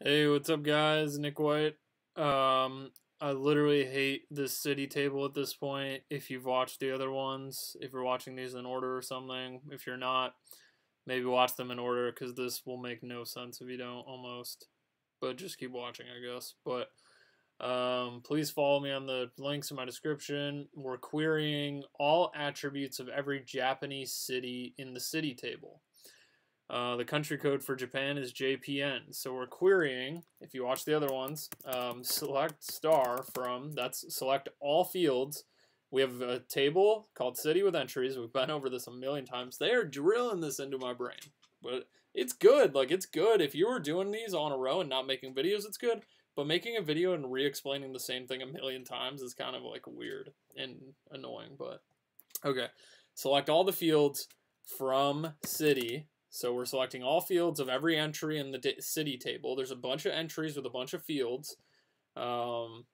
Hey, what's up, guys? Nick White. Um, I literally hate this city table at this point. If you've watched the other ones, if you're watching these in order or something, if you're not, maybe watch them in order because this will make no sense if you don't, almost. But just keep watching, I guess. But um, please follow me on the links in my description. We're querying all attributes of every Japanese city in the city table. Uh, the country code for Japan is JPN. So we're querying, if you watch the other ones, um, select star from, that's select all fields. We have a table called city with entries. We've been over this a million times. They are drilling this into my brain. But it's good. Like, it's good. If you were doing these on a row and not making videos, it's good. But making a video and re-explaining the same thing a million times is kind of like weird and annoying. But okay. Select all the fields from city so we're selecting all fields of every entry in the city table. There's a bunch of entries with a bunch of fields um,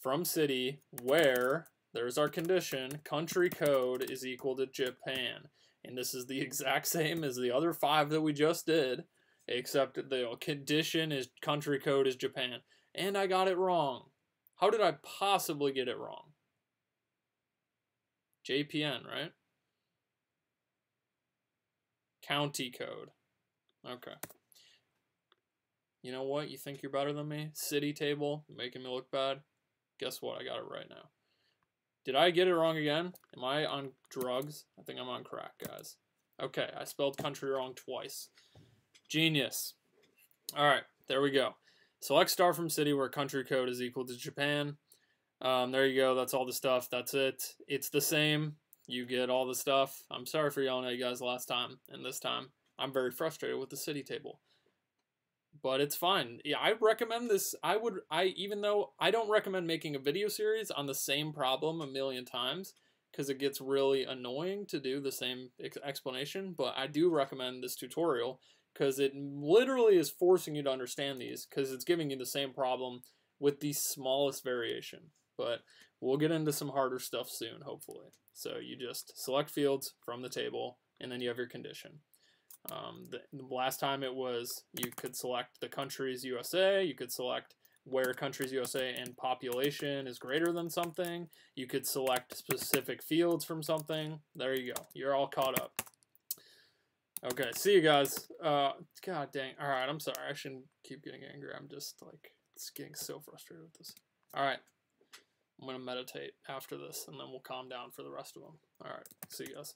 from city where there's our condition, country code is equal to Japan. And this is the exact same as the other five that we just did, except the condition is country code is Japan. And I got it wrong. How did I possibly get it wrong? JPN, right? County code. Okay. You know what? You think you're better than me? City table, making me look bad. Guess what? I got it right now. Did I get it wrong again? Am I on drugs? I think I'm on crack, guys. Okay, I spelled country wrong twice. Genius. All right, there we go. Select star from city where country code is equal to Japan. Um, there you go. That's all the stuff. That's it. It's the same you get all the stuff. I'm sorry for yelling at you guys last time and this time. I'm very frustrated with the city table. But it's fine. Yeah, I recommend this. I would I even though I don't recommend making a video series on the same problem a million times because it gets really annoying to do the same ex explanation, but I do recommend this tutorial because it literally is forcing you to understand these because it's giving you the same problem with the smallest variation. But we'll get into some harder stuff soon, hopefully. So you just select fields from the table, and then you have your condition. Um, the, the, last time it was you could select the countries USA, you could select where countries USA and population is greater than something. You could select specific fields from something. There you go. You're all caught up. Okay, see you guys. Uh, God dang. All right, I'm sorry. I shouldn't keep getting angry. I'm just like, it's getting so frustrated with this. All right. I'm going to meditate after this, and then we'll calm down for the rest of them. All right. See you guys.